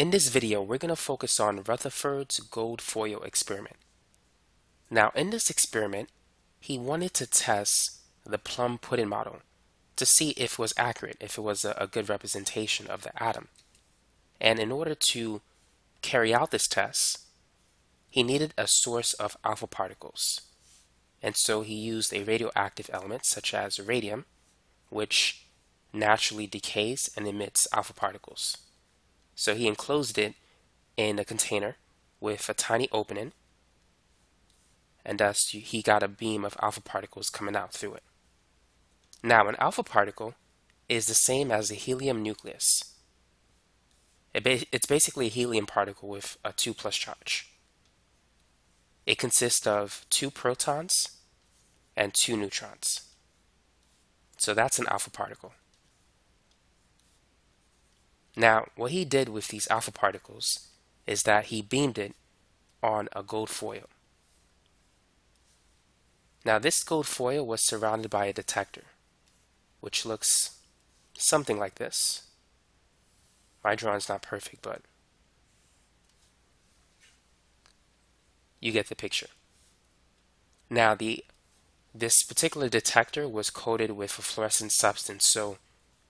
In this video, we're going to focus on Rutherford's gold foil experiment. Now, in this experiment, he wanted to test the plum pudding model to see if it was accurate, if it was a, good representation of the atom. And in order to carry out this test, he needed a source of alpha particles. And so he used a radioactive element such as radium, which naturally decays and emits alpha particles. So he enclosed it in a container with a tiny opening, and thus he got a beam of alpha particles coming out through it. Now, an alpha particle is the same as a helium nucleus. It ba it's basically a helium particle with a 2 plus charge. It consists of two protons and two neutrons. So that's an alpha particle. Now, what he did with these alpha particles is that he beamed it on a gold foil. Now, this gold foil was surrounded by a detector, which looks something like this. My drawing's not perfect, but you get the picture. Now, the this particular detector was coated with a fluorescent substance, so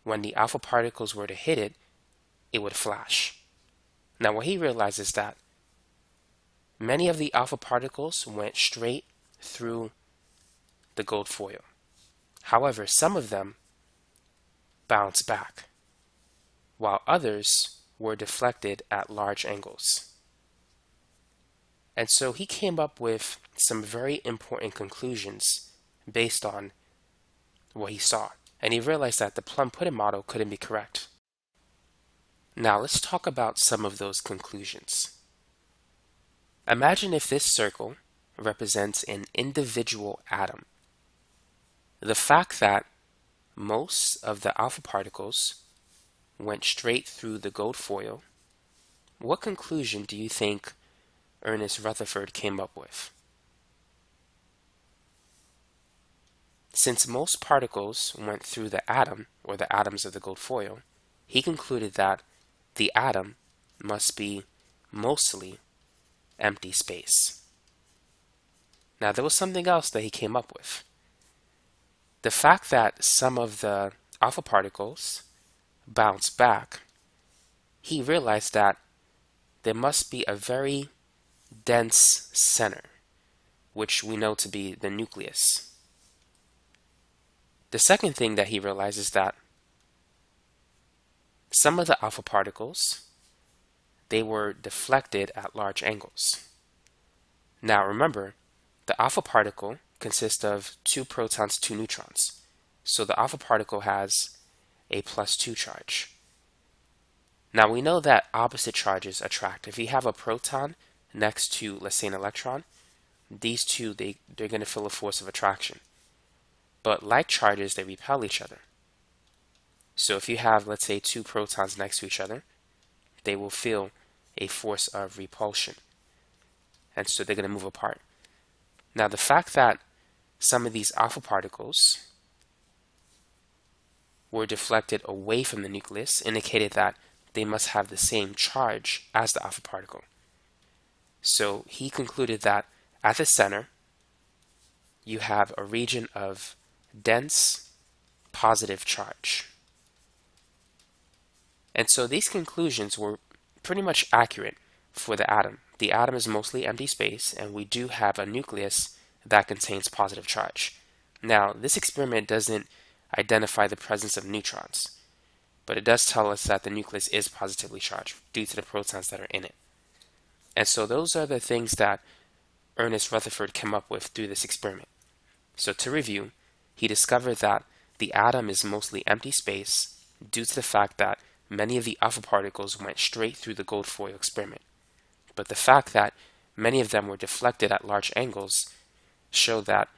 when the alpha particles were to hit it, it would flash. Now, what he realized is that many of the alpha particles went straight through the gold foil. However, some of them bounced back, while others were deflected at large angles. And so he came up with some very important conclusions based on what he saw. And he realized that the plum pudding model couldn't be correct. Now let's talk about some of those conclusions. Imagine if this circle represents an individual atom. The fact that most of the alpha particles went straight through the gold foil, what conclusion do you think Ernest Rutherford came up with? Since most particles went through the atom, or the atoms of the gold foil, he concluded that the atom must be mostly empty space. Now, there was something else that he came up with. The fact that some of the alpha particles bounce back, he realized that there must be a very dense center, which we know to be the nucleus. The second thing that he realized is that some of the alpha particles, they were deflected at large angles. Now remember, the alpha particle consists of two protons, two neutrons. So the alpha particle has a plus 2 charge. Now we know that opposite charges attract. If you have a proton next to, let's say, an electron, these two, they, they're going to feel a force of attraction. But like charges, they repel each other. So if you have, let's say, two protons next to each other, they will feel a force of repulsion. And so they're going to move apart. Now, the fact that some of these alpha particles were deflected away from the nucleus indicated that they must have the same charge as the alpha particle. So he concluded that at the center, you have a region of dense positive charge. And so these conclusions were pretty much accurate for the atom. The atom is mostly empty space, and we do have a nucleus that contains positive charge. Now, this experiment doesn't identify the presence of neutrons, but it does tell us that the nucleus is positively charged due to the protons that are in it. And so those are the things that Ernest Rutherford came up with through this experiment. So to review, he discovered that the atom is mostly empty space due to the fact that many of the alpha particles went straight through the gold foil experiment. But the fact that many of them were deflected at large angles showed that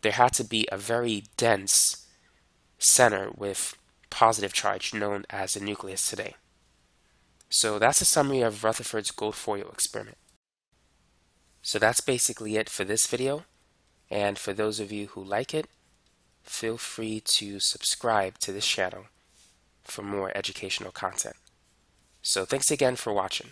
there had to be a very dense center with positive charge known as the nucleus today. So that's a summary of Rutherford's gold foil experiment. So that's basically it for this video. And for those of you who like it, feel free to subscribe to this channel for more educational content. So thanks again for watching.